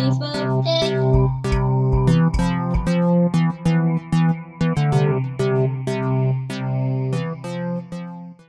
everything's but.